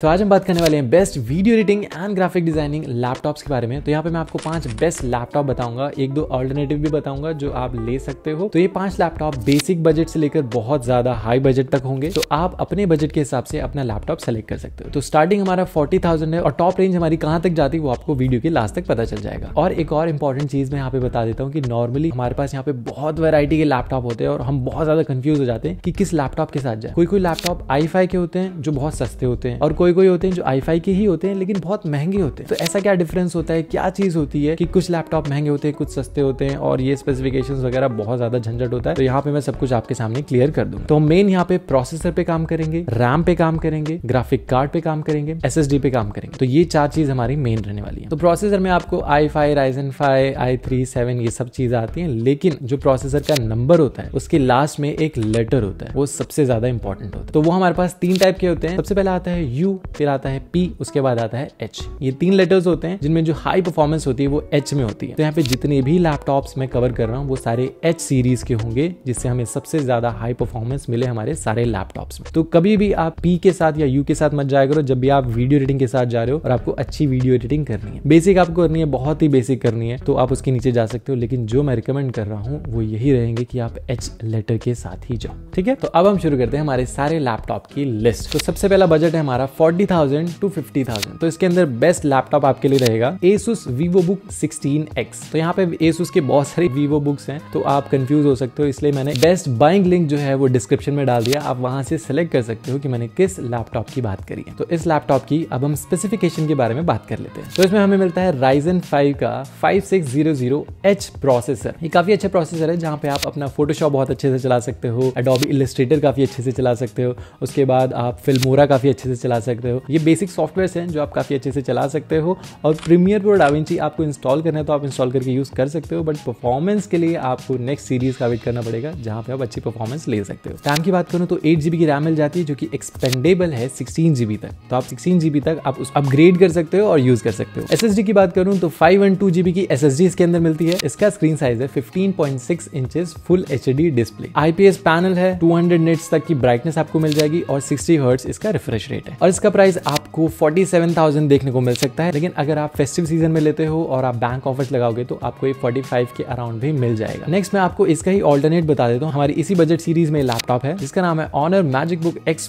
तो आज हम बात करने वाले हैं best video editing and graphic designing laptops के बारे में। तो यहाँ पे मैं आपको पाँच बेस्ट लैपटॉप बताऊँगा। एक दो ऑल्टरनेटिव भी बताऊँगा जो आप ले सकते हो। तो ये पाँच लैपटॉप बेसिक बजट से लेकर बहुत ज़्यादा हाई बजट तक होंगे। तो आप अपने बजट के हिसाब से अपना लैपटॉप सेलेक्ट कर सकते हो। तो स्टार्टिंग हमारा फोर्टी थाउज़ेंड है और टॉप रेंज हमारी कहाँ तक जाती है वो आपको वीडियो के लास्ट तक पता चल जाएगा। और एक और इंपॉर्टेंट चीज़ मैं यहाँ पे बता देता हूँ कि नॉर्मली हमारे पास यहाँ पे बहुत वेराइटी के लैपटॉप होते हैं और हम बहुत ज़्यादा कंफ्यूज हो जाते हैं कि किस लैपटॉप के साथ जाए। कोई कोई लैपटॉप आई के होते हैं जो बहुत सस्ते होते हैं और कोई कोई कोई होते हैं जो आई के ही होते हैं, लेकिन बहुत महँगे होते हैं। तो ऐसा क्या डिफरेंस होता है? क्या चीज़ होती है कि कुछ लैपटॉप महँगे होते हैं, कुछ सस्ते होते हैं, और ये स्पेसिफिकेशन वगैरह बहुत ज़्यादा झंझट होता है? तो यहाँ पे मैं सब कुछ आपके सामने क्लियर कर दूँगा। तो मेन यहाँ पे प्रोसेसर पे काम करेंगे रैम पे काम करेंगे ग्राफिक कार्ड पे काम करेंगे एस पे काम करेंगे। तो ये चार चीज़ हमारी मेन रहने वाली है। तो प्रोसेसर में आपको I five Ryzen five I three seven ये सब चीज़ें आती है, लेकिन जो प्रोसेसर का नंबर होता है, उसके लास्ट में एक लेटर होता है, वो सबसे ज़्यादा इंपॉर्टेंट होता है। तो वो हमारे पास तीन टाइप के होते हैं। सबसे पहले आता है यू फिर आता है पी उसके बाद आता है एच ये तीन लेटर्स होते हैं, जिनमें जो हाई परफॉर्मेंस होती है वो एच में होती है। तो यहाँ पे जितने भी लैपटॉप्स मैं कवर कर रहा हूँ, वो सारे एच सीरीज़ के होंगे, जिससे हमें सबसे ज़्यादा हाई परफॉर्मेंस मिले हमारे सारे लैपटॉप्स में। तो कभी भी आप पी के साथ या यू के साथ मत जाया करो, जब भी आप वीडियो एडिटिंग के साथ जा रहे हो और आपको अच्छी वीडियो एडिटिंग करनी है। बेसिक आपको करनी है, बहुत ही बेसिक करनी है तो आप उसके नीचे जा सकते हो, लेकिन जो मैं रिकमेंड कर रहा हूँ, वो यही रहेंगे कि आप एच लेटर के साथ ही जाओ। ठीक है? तो अब हम शुरू करते हैं हमारे सारे लैपटॉप की लिस्ट तो सबसे पहला बजट है हमारा forty thousand to fifty thousand तो इसके अंदर बेस्ट लैपटॉप आपके लिए रहेगा Asus VivoBook 16X तो यहाँ पे Asus के बहुत सारे Vivo बुक्स हैं तो आप कंफ्यूज हो सकते हो, इसलिए मैंने बेस्ट बाइंग लिंक जो है वो डिस्क्रिप्शन में डाल दिया। आप वहाँ से सेलेक्ट कर सकते हो कि मैंने किस लैपटॉप की बात करी है। तो इस लैपटॉप की अब हम स्पेसिफिकेशन के बारे में बात कर लेते हैं। तो इसमें हमें मिलता है राइजन फाइव का 5600H प्रोसेसर ये काफ़ी अच्छा प्रोसेसर है, जहाँ पे आप अपना फोटोशॉप बहुत अच्छे से चला सकते हो एडोबी इलिस्ट्रेटर काफ़ी अच्छे से चला सकते हो, उसके बाद आप फिल्मोरा काफ़ी अच्छे से चला सकते हो। ये बेसिक सॉफ्टवेयर हैं जो आप काफ़ी अच्छे से चला सकते हो और प्रीमियर प्रो डाविंची आपको इंस्टॉल करना है तो आप इंस्टॉल करके यूज़ कर सकते हो बट परफॉर्मेंस के लिए आपको नेक्स्ट सीरीज़ का वेट करना पड़ेगा, जहाँ पे आप अच्छी परफॉर्मेंस ले सकते हो। रैम की बात करूँ तो एट जीबी की रैम मिल जाती है, जो कि एक्सपेंडेबल है सिक्सटीन जीबी तक। तो आप सिक्सटीन जीबी तक आप उस अपग्रेड कर सकते हो और यूज़ कर सकते हो। एसएसडी की बात करूँ तो फाइव एंड टू जीबी की एस इसके अंदर मिलती है। इसका स्क्रीन साइज़ है fifteen point six inches full H display IPS panel है टू हंड्रेड नेट्स तक की ब्राइटनेस आपको मिल जाएगी और सिक्सटी हर्ट्स इसका रिफ्रेश रेट है। और इसका प्राइस आपको फोर्टी सेवन थाउज़ेंड देखने को मिल सकता है। लेकिन अगर आप फेस्टिव सीज़न में लेते हो और आप बैंक ऑफर्स लगाओगे तो आपको ये 45 के अराउंड भी मिल जाएगा। नेक्स्ट मैं आपको इसका ही ऑल्टरनेट बता देता हूँ। हमारी इसी बजट सीरीज़ में लैपटॉप है, जिसका नाम है ऑनर मैजिक बुक एक्स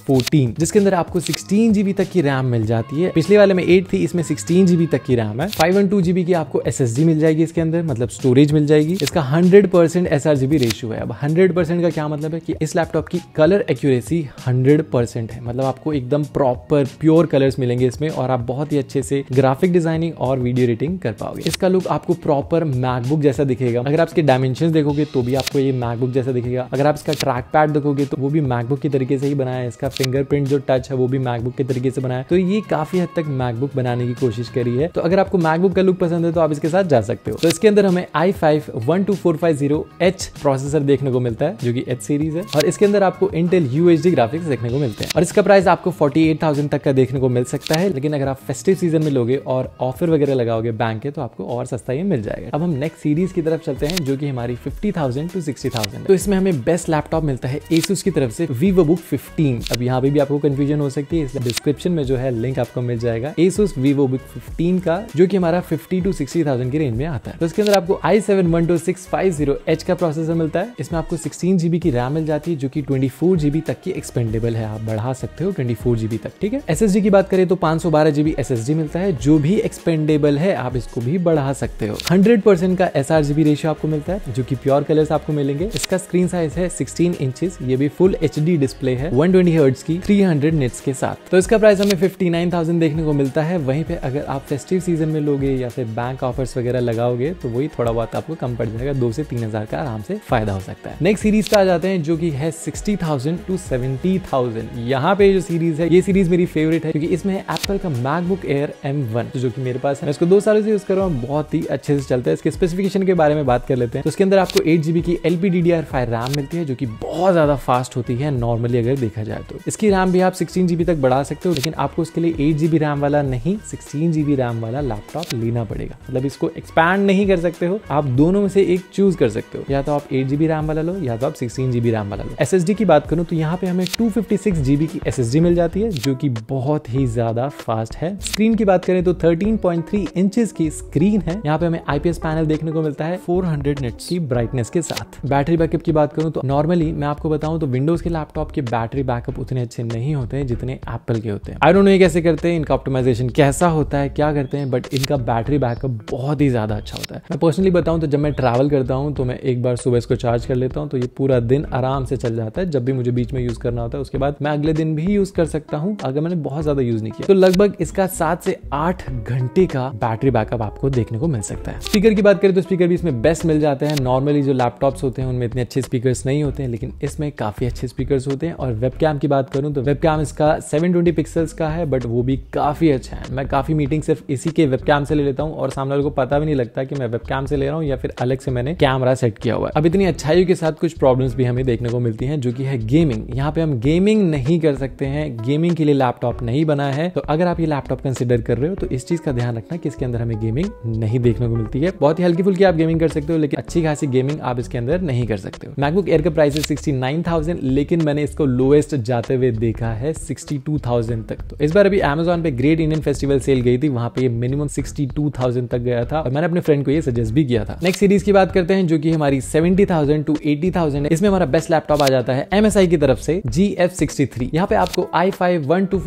जिसके अंदर आपको सिक्सटीन तक की रैम मिल जाती है। पिछले वाले में एट थी, इसमें सिक्सटीन तक की रैम है। फाइव एंड टू जीबी की आपको SSD मिल जाएगी इसके अंदर मतलब स्टोरेज मिल जाएगी। इसका हंड्रेड परसेंट एस रेशियो है। अब हंड्रेड का क्या मतलब है कि इस लैपटॉप की कलर एक्यूरेसी हंड्रेड है। मतलब आपको एकदम प्रॉपर प्योर कलर्स मिलेंगे इसमें और आप बहुत ही अच्छे से ग्राफिक डिज़ाइनिंग और वीडियो एडिटिंग कर पाओगे। इसका लुक आपको प्रॉपर मैकबुक जैसा दिखेगा। अगर आप इसके डायमेंशन देखोगे तो भी आपको ये मैकबुक जैसा दिखेगा। अगर आप इसका ट्रैक पैड देखोगे तो वो भी मैकबुक की तरीके से ही बनाया है। इसका फिंगरप्रिंट जो टच है वो भी मैकबुक के तरीके से बनाया तो ये काफ़ी हद तक मैकबुक बनाने की कोशिश करी है। तो अगर आपको मैकबुक का लुक पसंद है तो आप इसके साथ जा सकते हो। तो इसके अंदर हमें I five one two four five zero H processor देखने को मिलता है, जो कि एच सीरीज़ है। और इसके अंदर आपको इंटेल यू ग्राफिक्स देखने को मिलते हैं। और इसका प्राइस आपको फोर्टी एट थाउज़ेंड तक का देखने को मिल सकता है, लेकिन अगर आप फेस्टिव सीज़न में लोगे और ऑफ़र वगैरह लगाओगे बैंक के तो आपको और सस्ता ही मिल जाएगा। अब हम नेक्स्ट सीरीज़ की तरफ़ चलते हैं, जो कि हमारी fifty thousand to sixty thousand तो इसमें हमें बेस्ट लैपटॉप मिलता है एसूस की तरफ़ से वीवो बुक फिफ्टीन अब यहाँ पे भी आपको कंफ्यूजन हो सकती है इसलिए डिस्क्रिप्शन में जो है लिंक आपको मिल जाएगा। एसूस वीवो बुक फिफ्टीन का, जो कि हमारा फिफ्टी टू सिक्सटी थाउज़ेंड की रेंज में आता है। तो इसके अंदर आपको I seven one two six five zero H का प्रोसेसर मिलता है। इसमें आपको सिक्सटीन जीबी की रैम मिल जाती है, जो कि ट्वेंटी फोर जीबी तक की एक्सपेंडेबल है। आप बढ़ा सकते हो ट्वेंटी फोर जीबी तक, ठीक है? एस की बात करें तो पाँच सौ बारह जीबी एस मिलता है जो भी एक्सपेंडेबल है आप इसको भी बढ़ा सकते हो। हंड्रेड परसेंट का एस आर जीबी रेशियो आपको मिलता है जो कि प्योर कलर्स आपको मिलेंगे। इसका स्क्रीन साइज़ है 16 इंचेस ये भी फुल HD डिस्प्ले है 120 ट्वेंटी की 300 नेट्स के साथ। तो इसका प्राइस हमें 59,000 देखने को मिलता है। वहीं पे अगर आप फेस्टिव सीज़न में लोगे या फिर बैंक ऑफर्स वगैरह लगाओगे तो वही थोड़ा बहुत आपको कम पड़ जाएगा दो से तीन हज़ार का आराम से फ़ायदा हो सकता है। नेक्स्ट सीरीज़ पे आ जाते हैं जो कि है sixty thousand to seventy thousand यहाँ पे जो सीरीज़ है ये सीरीज़ मेरी फेवरेट है, क्योंकि इसमें है एप्पल का मैकबुक एयर एम वन जो कि मेरे पास है। मैं इसको दो सालों से यूज़ कर रहा हूँ, बहुत ही अच्छे से चलता है। इसके स्पेसिफिकेशन के बारे में बात कर लेते हैं। तो उसके अंदर आपको एट जीबी की L P D D R five RAM मिलती है, जो कि बहुत ज़्यादा फास्ट होती है नॉर्मली अगर देखा जाए तो। इसकी रैम भी आप सिक्सटीन जीबी तक बढ़ा सकते हो, लेकिन आपको उसके लिए एट जीबी रैम वाला नहीं सिक्सटीन जीबी रैम वाला लैपटॉप लेना पड़ेगा। मतलब इसको एक्सपैंड नहीं कर सकते हो, आप दोनों में से एक चूज़ कर सकते हो। या तो आप एट जीबी रैम वाला लो, या तो आप सिक्सटीन जीबी रैम वाला लो। एसएसडी की बात करूँ तो यहाँ पे हमें टू फिफ्टी सिक्स जीबी की SSD मिल जाती है, जो कि बहुत ही ज़्यादा फास्ट है। स्क्रीन की बात करें तो 13.3 इंचेस की स्क्रीन है। यहाँ पे हमें आईपीएस पैनल देखने को मिलता है 400 हंड्रेड की ब्राइटनेस के साथ। बैटरी बैकअप की बात करूँ तो नॉर्मली मैं आपको बताऊँ तो विंडोज़ के लैपटॉप के बैटरी बैकअप उतने अच्छे नहीं होते हैं जितने एप्पल के होते हैं। आई डोंट नो ये कैसे करते हैं, इनका ऑप्टिमाइजेशन कैसा होता है, क्या करते हैं बट इनका बैटरी बैकअप बहुत ही ज़्यादा अच्छा होता है। मैं पर्सनली बताऊँ तो जब मैं ट्रैवल करता हूँ तो मैं एक बार सुबह इसको चार्ज कर लेता हूँ तो ये पूरा दिन आराम से चल जाता है। जब भी मुझे बीच में यूज़ करना होता है, उसके बाद मैं अगले दिन भी यूज़ कर सकता हूँ। अगर मैंने बहुत ज़्यादा यूज़ नहीं किया। तो लगभग इसका सात से आठ घंटे का बैटरी बैकअप आपको देखने को मिल सकता है। स्पीकर की बात करें तो स्पीकर भी इसमें बेस्ट मिल जाते हैं। नॉर्मली जो लैपटॉप्स होते हैं, उनमें इतने अच्छे स्पीकर नहीं होते हैं, लेकिन इसमें काफ़ी अच्छे स्पीकर होते हैं। और वेब की बात करूँ तो वेब इसका सेवन ट्वेंटी का है बट वो भी काफ़ी अच्छा है। मैं काफ़ी मीटिंग सिर्फ़ इसी के वेब से ले लेता हूँ, और सामने वाले को पता भी नहीं लगता कि मैं वेब से ले रहा हूँ या फिर अलग से मैंने कैमरा सेट किया हुआ है। अब इतनी अच्छाइयों के साथ कुछ प्रॉब्लम्स भी हमें देखने को मिलती हैं, जो कि है गेमिंग यहाँ पे हम गेमिंग नहीं कर सकते हैं। गेमिंग के लिए लैपटॉप नहीं बना है तो अगर आप ये लैपटॉप कंसिडर कर रहे हो तो इस चीज़ का ध्यान रखना कि इसके अंदर हमें गेमिंग नहीं देखने को मिलती है। बहुत ही हल्की फुल्की आप गेमिंग कर सकते हो, लेकिन अच्छी खासी गेमिंग आप इसके अंदर नहीं कर सकते हो। मैकबुक एयर का प्राइस है सिक्सटी नाइन थाउज़ेंड लेकिन मैंने इसको लोएस्ट जाते हुए देखा है सिक्सटी टू थाउज़ेंड तक। तो इस बार अभी अमेजोन पे ग्रेट इंडियन फेस्टिवल सेल गई थी, वहाँ पे ये मिनिमम सिक्सटी टू थाउज़ेंड तक गया था, और मैंने अपने फ्रेंड को ये सजेस्ट भी किया था। नेक्स्ट सीरीज़ की बात करते हैं, जो कि हमारी seventy thousand to eighty thousand इसमें हमारा बेस्ट लैपटॉप आ जाता है एमएसआई की तरफ़ से जी एफ़ सिक्सटी थ्री यहाँ पे आपको I five one two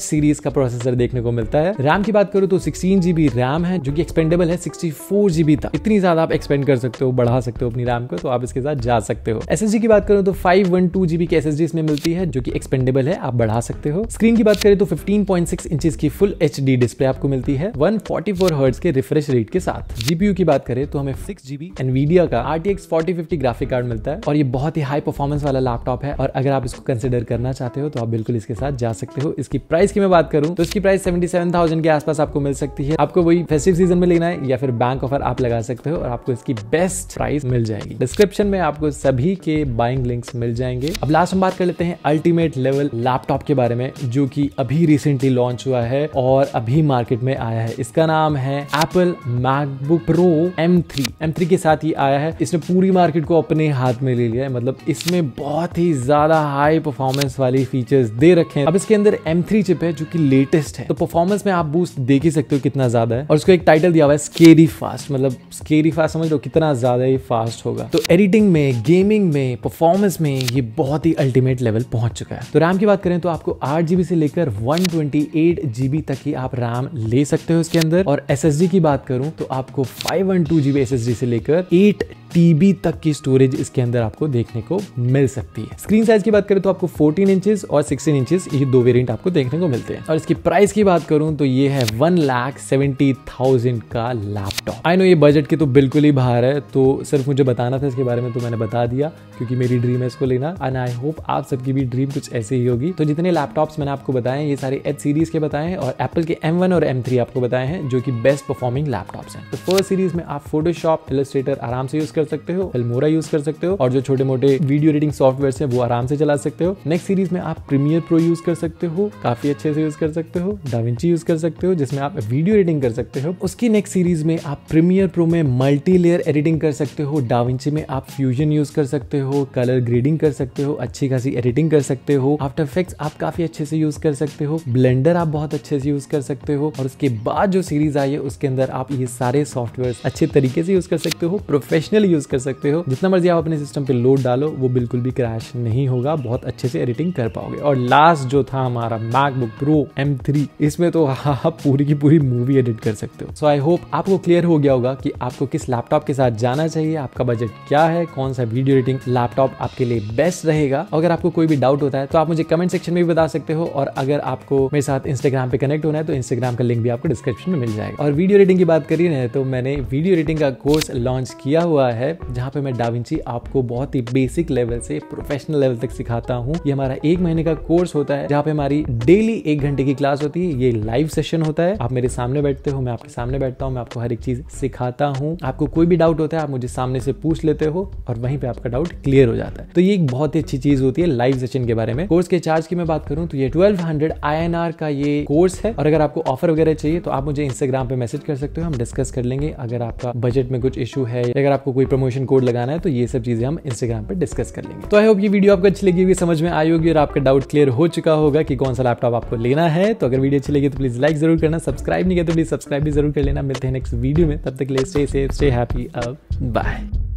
series का प्रोसेसर देखने को मिलता है। रैम की बात करूँ तो सिक्सटीन जीबी रैम है, जो कि एक्सपेंडेबल है सिक्सटी फोर जीबी तक। इतनी ज़्यादा आप एक्सपेंड कर सकते हो, बढ़ा सकते हो अपनी रैम को तो आप इसके साथ जा सकते हो। एस की बात करूँ तो फाइव वन टू जीबी की एस इसमें मिलती है, जो कि एक्सपेंडेबल है, आप बढ़ा सकते हो। स्क्रीन की बात करें तो फिफ्टीन पॉइंट सिक्स इंच की फुल एच डिस्प्ले आपको मिलती है वन फोर्टी फोर हर्ट्स के रिफ्रेश रेट के साथ। जीपीयू की बात करें तो हमें सिक्स जीबी एनवीडिया का R T X forty fifty graphic card मिलता है, और ये बहुत ही हाई परफॉर्मेंस वाला लैपटॉप है, और अगर आप इसको कंसिडर करना चाहते हो तो आप बिल्कुल इसके साथ जा सकते हो। इसकी प्राइस की मैं बात करूँ तो इसकी प्राइस सेवेंटी सेवन थाउज़ेंड के आसपास आपको मिल सकती है। आपको वही फेस्टिव सीज़न में लेना है या फिर बैंक ऑफ़र आप लगा सकते हो और आपको इसकी बेस्ट प्राइस मिल जाएगी। डिस्क्रिप्शन में आपको सभी के बाइंग लिंक्स मिल जाएँगे। अब लास्ट हम बात कर लेते हैं अल्टीमेट लेवल लैपटॉप के बारे में, जो कि अभी रिसेंटली लॉन्च हुआ है और अभी मार्केट में आया है। इसका नाम है Apple MacBook Pro M three M three के साथ ही आया है। इसने पूरी मार्केट को अपने हाथ में ले लिया है। मतलब इसमें बहुत ही ज़्यादा हाई परफॉर्मेंस वाली फीचर्स दे रखे हैं। अब इसके अंदर M3 चिप है, जो कि लेटेस्ट है। तो परफॉर्मेंस में आप बूस्ट देख ही सकते हो कितना ज़्यादा है। और उसको एक टाइटल दिया हुआ है स्केरी फास्ट मतलब स्केरी फास्ट समझ लो कितना ज़्यादा ही फास्ट होगा। तो एडिटिंग में गेमिंग में परफॉर्मेंस में ये बहुत ही अल्टीमेट लेवल पहुँच चुका है। तो रैम की बात करें तो आपको आठ जीबी से लेकर वन जीबी तक ही आप रैम ले सकते हो इसके अंदर। और एस की बात करूँ तो आपको फाइव वन टू जीबी से लेकर एट टीबी तक की स्टोरेज इसके अंदर आपको देखने को मिल सकती है। स्क्रीन साइज़ की बात करें तो आपको 14 इंचेस और 16 इंचेस ये दो वेरिएंट आपको देखने को मिलते हैं। और इसकी प्राइस की बात करूँ तो ये है वन लाख सेवेंटी थाउज़ेंड का लैपटॉप आई नो ये बजट के तो बिल्कुल ही बाहर है तो सिर्फ़ मुझे बताना था इसके बारे में तो मैंने बता दिया, क्योंकि मेरी ड्रीम है इसको लेना। एंड आई होप आप सबकी भी ड्रीम कुछ ऐसे ही होगी। तो जितने लैपटॉप्स मैंने आपको बताए ये सारे एच सीरीज़ के बताए हैं और एप्पल के एम और एम आपको बताए हैं, जो कि बेस्ट परफॉर्मिंग लैपटॉप्स हैं। तो फ़र्स्ट सीरीज़ में आप फोटोशॉप इलस्ट्रेटर आराम से यूज़ कर सकते हो फिल्मोरा यूज़ कर सकते हो, और जो छोटे मोटे वीडियो एडिटिंग सॉफ्टवेयर है, वो आराम से चला सकते हो। नेक्स्ट सीरीज़ में आप प्रीमियर प्रो यूज़ कर सकते हो काफ़ी अच्छे से यूज़ कर सकते हो डाविंची यूज़ कर सकते हो जिसमें आप वीडियो एडिटिंग कर सकते हो उसकी नेक्स्ट सीरीज़ में आप प्रीमियर प्रो में मल्टी लेयर एडिटिंग कर सकते हो डाविंची में आप फ्यूजन यूज़ कर सकते हो कलर ग्रेडिंग कर सकते हो अच्छी खासी एडिटिंग कर सकते हो आफ्टर इफेक्ट्स आप काफ़ी अच्छे से यूज़ कर सकते हो ब्लेंडर आप बहुत अच्छे से यूज़ कर सकते हो और उसके बाद जो सीरीज़ आई है उसके अंदर आप ये सारे सॉफ्टवेयर अच्छे तरीके से यूज़ कर सकते हो प्रोफेशनल यूज़ कर सकते हो जितना मर्ज़ी आप अपने सिस्टम पे लोड डालो वो बिल्कुल भी क्रैश नहीं होगा बहुत अच्छे से एडिटिंग कर पाओगे और लास्ट जो था हमारा मैकबुक प्रो एम थ्री इसमें तो आप पूरी की पूरी मूवी एडिट कर सकते हो। सो आई होप आपको क्लियर हो गया होगा कि आपको किस लैपटॉप के साथ जाना चाहिए, आपका बजट क्या है, कौन सा वीडियो एडिटिंग लैपटॉप आपके लिए बेस्ट रहेगा। अगर आपको कोई भी डाउट होता है तो आप मुझे कमेंट सेक्शन में भी बता सकते हो और अगर आपको मेरे साथ इंस्टाग्राम पे कनेक्ट होना है तो इंस्टाग्राम का लिंक भी आपको डिस्क्रिप्शन में मिल जाएगा। और वीडियो एडिटिंग की बात करिए ना तो मैंने वीडियो एडिटिंग का कोर्स लॉन्च किया हुआ है, जहाँ पे मैं डाविंची आपको बहुत ही बेसिक लेवल से प्रोफेशनल लेवल तक सिखाता हूँ। ये हमारा एक महीने का कोर्स होता है जहाँ पे हमारी डेली एक घंटे की क्लास होती है, ये लाइव सेशन होता है। आप मेरे सामने बैठते हो, मैं आपके सामने बैठता हूँ, मैं आपको हर एक चीज़ सिखाता हूँ। आपको कोई भी डाउट होता है, आप मुझे सामने से पूछ लेते हो और वहीं पे आपका डाउट क्लियर हो जाता है। तो ये एक बहुत ही अच्छी चीज़ होती है लाइव सेशन के बारे में। कोर्स के चार्ज की मैं बात करूँ तो ये ट्वेल्व हंड्रेड का ये कोर्स है। और अगर आपको ऑफ़र वगैरह चाहिए तो आप मुझे इंस्टाग्राम पे मैसेज कर सकते हो, हम डिस्कस कर लेंगे। अगर आपका बजट में कुछ इशू है अगर आपको कोई प्रमोशन कोड लगाना है तो ये सब चीज़ें हम इंस्टाग्राम पर डिस्कस कर लेंगे। तो आई होप ये वीडियो आपको अच्छी लगी समझ में आई होगी और आपका डाउट क्लियर हो चुका होगा। होगा कि कौन सा लैपटॉप आपको लेना है। तो अगर वीडियो अच्छी लगी तो प्लीज़ लाइक ज़रूर करना सब्सक्राइब नहीं किया तो प्लीज़ सब्सक्राइब भी ज़रूर कर लेना। मिलते हैं नेक्स्ट वीडियो में। तब तक ले स्टे सेफ़ स्टे हैप्पी अब बाय